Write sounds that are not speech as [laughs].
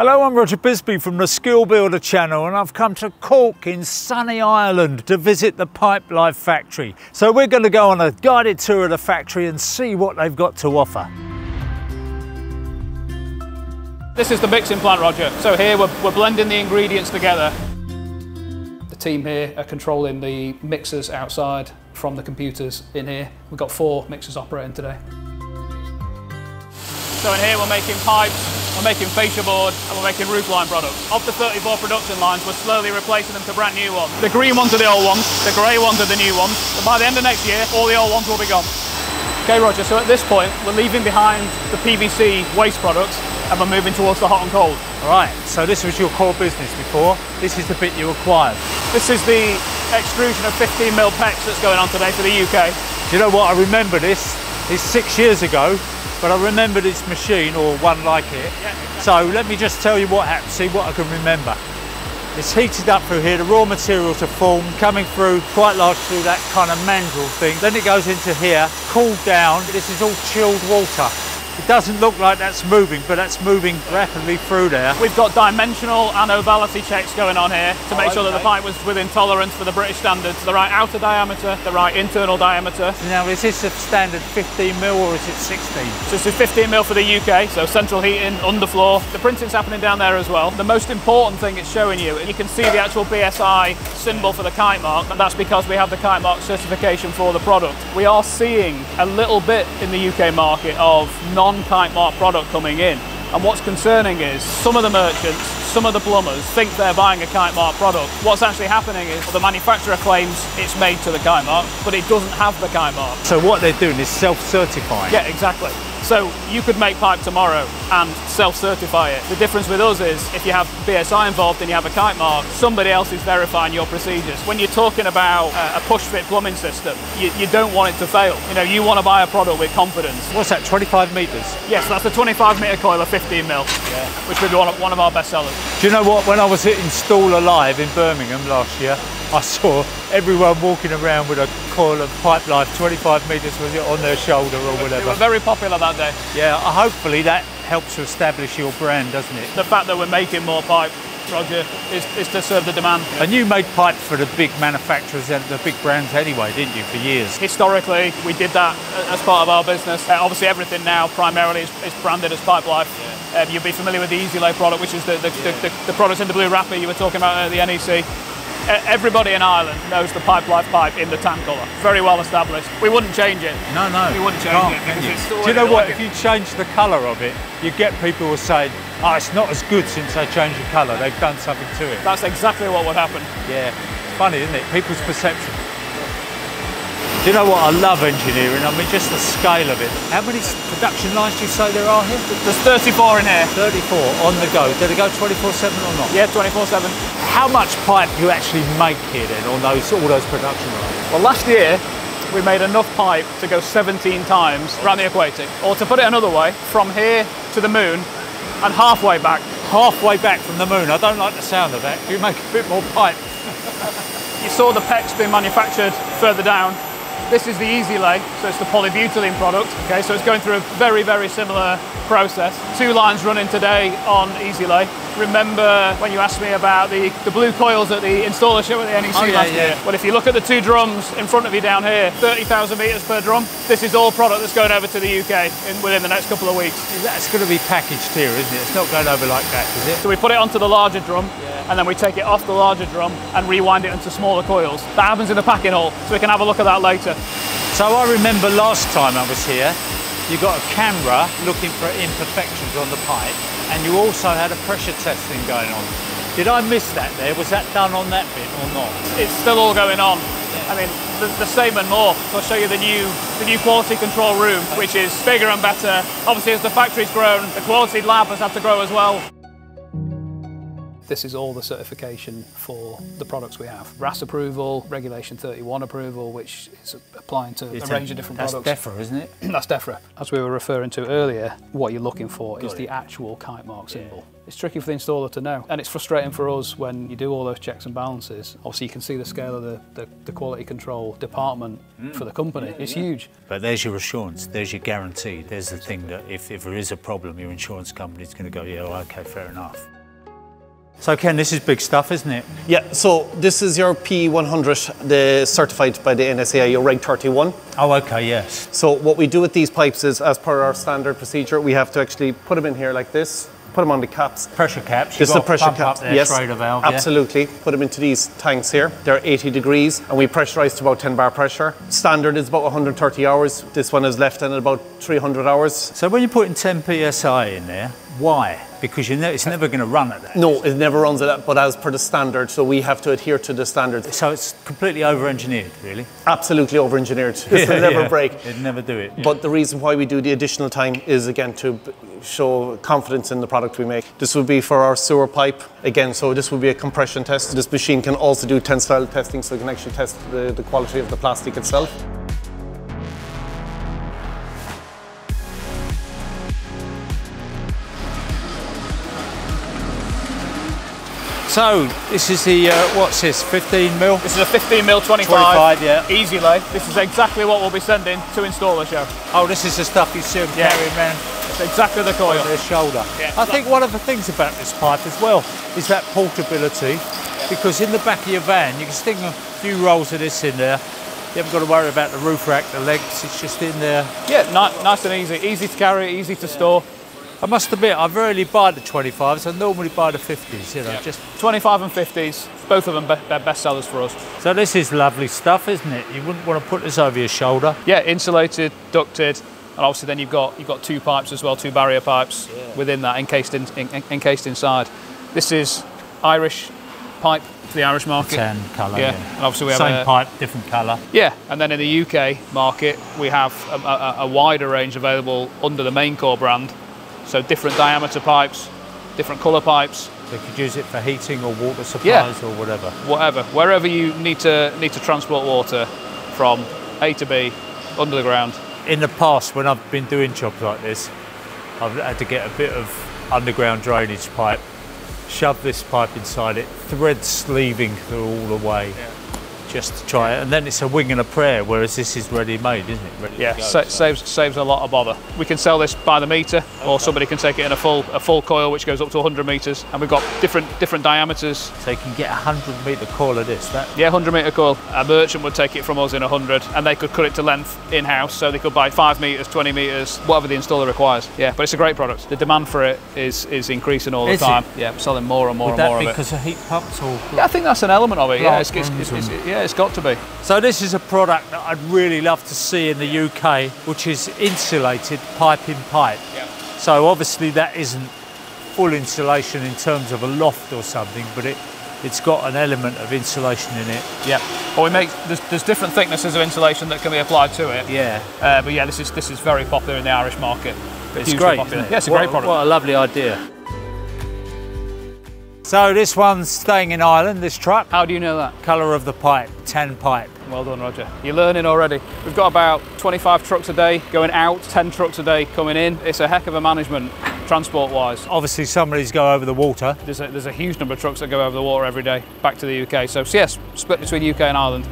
Hello, I'm Roger Bisby from the Skill Builder channel and I've come to Cork in sunny Ireland to visit the Pipelife factory. So we're going to go on a guided tour of the factory and see what they've got to offer. This is the mixing plant, Roger. So here we're, we're blending the ingredients together. The team here are controlling the mixers outside from the computers in here. We've got four mixers operating today. So in here we're making pipes, we're making fascia board and we're making roofline products. Of the 34 production lines, we're slowly replacing them to brand new ones. The green ones are the old ones, the grey ones are the new ones. So by the end of next year, all the old ones will be gone. Okay, Roger, so at this point, we're leaving behind the PVC waste products and we're moving towards the hot and cold. All right, so this was your core business before. This is the bit you acquired. This is the extrusion of 15 mil PEX that's going on today for the UK. Do you know what? I remember this. It's six years ago but I remember this machine or one like it. Yeah, exactly. So let me just tell you what happened, see what I can remember. It's heated up through here, the raw materials are formed, coming through quite large through that kind of mandrel thing. Then it goes into here, cooled down. This is all chilled water. It doesn't look like that's moving, but that's moving rapidly through there. We've got dimensional and ovality checks going on here to make oh, sure that the pipe was within tolerance for the British standards. The right outer diameter, the right internal diameter. Now, is this a standard 15 mil or is it 16? So this is 15 mil for the UK, so central heating, underfloor. The printing's happening down there as well. The most important thing it's showing you, you can see the actual BSI symbol for the kite mark, and that's because we have the kite mark certification for the product. We are seeing a little bit in the UK market of non non-kite mark product coming in. And what's concerning is some of the merchants, some of the plumbers think they're buying a kite mark product. What's actually happening is the manufacturer claims it's made to the kite mark, but it doesn't have the kite mark. So what they're doing is self-certifying? Yeah, exactly. So you could make pipe tomorrow and self-certify it. The difference with us is if you have BSI involved and you have a kite mark, somebody else is verifying your procedures. When you're talking about uh, a push fit plumbing system, you, you don't want it to fail. You know, you want to buy a product with confidence. What's that, 25 metres? Yes, that's a 25 metre coil of 15 mil, yeah. which would be one of, one of our best sellers. Do you know what, when I was at Install Alive in Birmingham last year, I saw everyone walking around with a of Pipelife, 25 metres was it on their shoulder or whatever. They were very popular that day. Yeah, hopefully that helps to establish your brand, doesn't it? The fact that we're making more pipe, Roger, is, is to serve the demand. And you made pipe for the big manufacturers and the big brands anyway, didn't you, for years? Historically, we did that as part of our business. Uh, obviously, everything now primarily is, is branded as Pipelife. Yeah. Um, you'll be familiar with the EasyLay product, which is the, the, yeah. the, the, the product in the blue wrapper you were talking about at the NEC everybody in Ireland knows the Pipelife pipe in the tan colour. Very well established. We wouldn't change it. No, no. We wouldn't change Can't, it. You? Do you know what? Like if you change the colour of it, you get people who say, oh, it's not as good since they changed the colour. They've done something to it. That's exactly what would happen. Yeah. It's funny, isn't it? People's perception. Do you know what? I love engineering. I mean, just the scale of it. How many production lines do you say there are here? There's 34 in here. 34 on the go. Do they go 24-7 or not? Yeah, 24-7. How much pipe do you actually make here then on those all those production lines? Well, last year we made enough pipe to go 17 times around the equator. Or to put it another way, from here to the moon and halfway back. Halfway back from the moon. I don't like the sound of that. You make a bit more pipe. [laughs] you saw the PEX being manufactured further down this is the EasyLay, so it's the polybutylene product. Okay, so it's going through a very, very similar process. Two lines running today on EasyLay. Remember when you asked me about the, the blue coils at the installer show at the NEC oh, yeah, last yeah. year? Well, if you look at the two drums in front of you down here, 30,000 metres per drum, this is all product that's going over to the UK in, within the next couple of weeks. That's going to be packaged here, isn't it? It's not going over like that, is it? So we put it onto the larger drum, yeah. And then we take it off the larger drum and rewind it into smaller coils. That happens in the packing hall, so we can have a look at that later. So I remember last time I was here, you got a camera looking for imperfections on the pipe, and you also had a pressure testing going on. Did I miss that there? Was that done on that bit or not? It's still all going on. Yeah. I mean, the, the, same and more. So I'll show you the new, the new quality control room, which is bigger and better. Obviously, as the factory's grown, the quality lab has had to grow as well. This is all the certification for the products we have. WRAS approval, Regulation 31 approval, which is applying to It's a range of different that's products. That's DEFRA, isn't it? [clears throat] That's DEFRA. As we were referring to earlier, what you're looking for is the actual kite mark symbol. It's tricky for the installer to know, and it's frustrating for us when you do all those checks and balances. Obviously, you can see the scale of the, the, the quality control department mm. for the company. It's huge. But there's your assurance, there's your guarantee. There's the thing that if, if there is a problem, your insurance company's going to go, yeah, well, okay, fair enough. So, Ken, this is big stuff, isn't it? Yeah, so this is your P100, the certified by the NSAI, your Reg 31. Oh, okay, yes. So what we do with these pipes is, as per our standard procedure, we have to actually put them in here like this, put them on the caps. Pressure caps. Just the pressure caps. Yes, valve. yeah? absolutely. Put them into these tanks here. They're 80 degrees, and we pressurize to about 10 bar pressure. Standard is about 130 hours. This one is left in at about 300 hours. So when you're putting 10 psi in there, why? Because you know it's never going to run at that. No, it never runs at that, but as per the standard, so we have to adhere to the standard. So it's completely over-engineered, really. Absolutely over-engineered. [laughs] It'll never Yeah. break. It'd never do it. But the reason why we do the additional time is again to show confidence in the product we make. This would be for our sewer pipe again, so this would be a compression test. This machine can also do tensile testing, so it can actually test the, the quality of the plastic itself. So this is the uh, what's this? 15 mil. This is a 15 mil 25, 25, yeah. EasyLay. This is exactly what we'll be sending to installer show. Oh, this is the stuff you see them Yeah. carrying man. It's exactly the coil. on their shoulder. Yeah. I think one of the things about this pipe as well is that portability, because in the back of your van you can stick a few rolls of this in there. You haven't got to worry about the roof rack, the legs. It's just in there. Yeah, ni- nice and easy. Easy to carry, easy to store. I must admit, I rarely buy the 25s. I normally buy the 50s. You know, just 25 and 50s, both of them be- they're best sellers for us. so this is lovely stuff, isn't it? You wouldn't want to put this over your shoulder. Yeah, insulated, ducted, and obviously then you've got you've got two pipes as well, two barrier pipes within that, encased in, in, in- encased inside. This is Irish pipe for the Irish market. Tan colour. Yeah, and obviously we have same a- pipe, different colour. Yeah, and then in the UK market, we have a, a, a wider range available under the main core brand. So different diameter pipes, different colour pipes, They could use it for heating or water supplies or whatever. whatever. Wherever you need to need to transport water from A to B, under the ground. In the past, when I've been doing jobs like this, I've had to get a bit of underground drainage pipe, shove this pipe inside it, thread sleeving through all the way, just to try it. And then it's a wing and a prayer, whereas this is ready made, isn't it? Ready Yeah, go. sa- saves saves a lot of bother. We can sell this by the meter, or somebody can take it in a full a full coil, which goes up to 100 meters, and we've got different different diameters. so you can get a 100 metre coil of this. That, Yeah, 100 meter coil. A merchant would take it from us in 100, and they could cut it to length in house, so they could buy five meters, 20 meters, whatever the installer requires. Yeah, but it's a great product. The demand for it is is increasing all the Is it? time. Yeah, selling more and more would and that more of it. because of heat pumps or? Yeah, I think that's an element of it. Yeah, it's, it's, it's, it's, yeah, it's got to be. So this is a product that I'd really love to see in the UK, which is insulated pipe in pipe. So obviously that isn't full insulation in terms of a loft or something, but it it's got an element of insulation in it. Yeah. Well, we make there's, there's different thicknesses of insulation that can be applied to it. Yeah, Uh, but yeah, this is this is very popular in the Irish market. it's great. popular. It? Yeah, it's a great product. What a lovely idea. So this one's staying in Ireland. This truck, How do you know that? colour of the pipe, tan pipe. Well done, Roger. You're learning already. We've got about 25 trucks a day going out, 10 trucks a day coming in. It's a heck of a management, transport-wise. Obviously, some of these go over the water. There's a, there's a huge number of trucks that go over the water every day back to the UK. So yes, split between UK and Ireland.